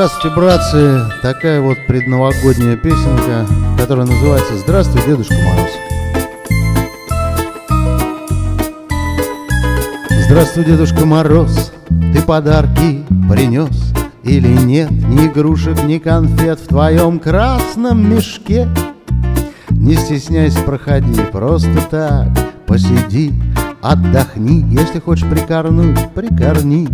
Здравствуйте, братцы! Такая вот предновогодняя песенка, которая называется «Здравствуй, Дедушка Мороз». Здравствуй, Дедушка Мороз, ты подарки принес Или нет ни игрушек, ни конфет в твоем красном мешке? Не стесняйся, проходи, просто так посиди, отдохни, если хочешь прикорнуть, прикорни.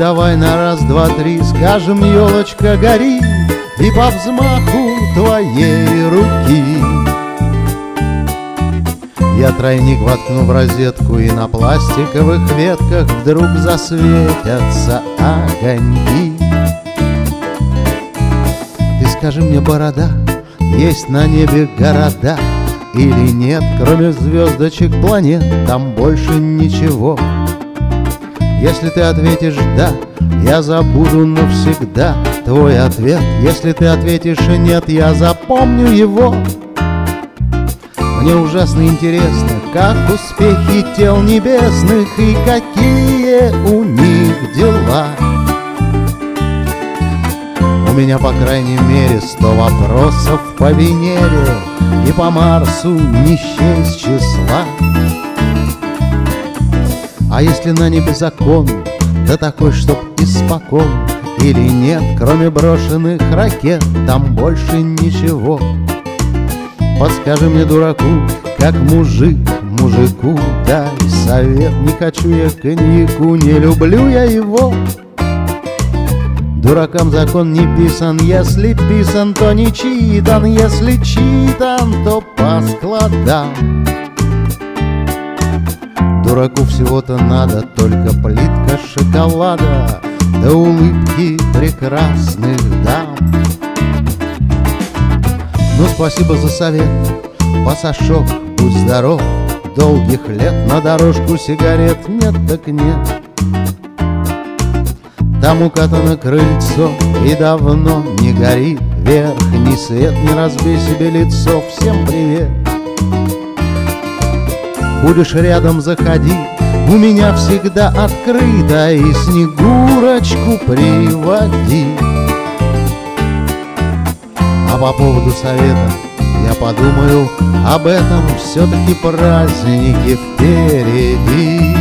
Давай на раз, два, три скажем, елочка, гори И по взмаху твоей руки. Я тройник воткну в розетку И на пластиковых ветках Вдруг засветятся огоньки. Ты скажи мне, борода, есть на небе города Или нет, кроме звездочек планет Там больше ничего если ты ответишь «да», я забуду навсегда твой ответ. Если ты ответишь «нет», я запомню его. Мне ужасно интересно, как успехи тел небесных и какие у них дела. У меня, по крайней мере, сто вопросов по Венере И по Марсу не счесть числа. А если на небе закон, да такой, чтоб испокон, Или нет, кроме брошенных ракет, там больше ничего. Подскажи мне, дураку, как мужик мужику дай совет. Не хочу я коньяку, не люблю я его. Дуракам закон не писан, если писан, то не читан, если читан, то по складам. Дураку всего-то надо только плитка шоколада. Да улыбки прекрасных дам. Ну, спасибо за совет, пасашок, будь здоров. Долгих лет на дорожку сигарет нет так нет. Там укатано крыльцо и давно не горит Верхний свет, не разбей себе лицо, всем привет Будешь рядом заходи, у меня всегда открыто И снегурочку приводи. А по поводу совета я подумаю об этом Все-таки праздники впереди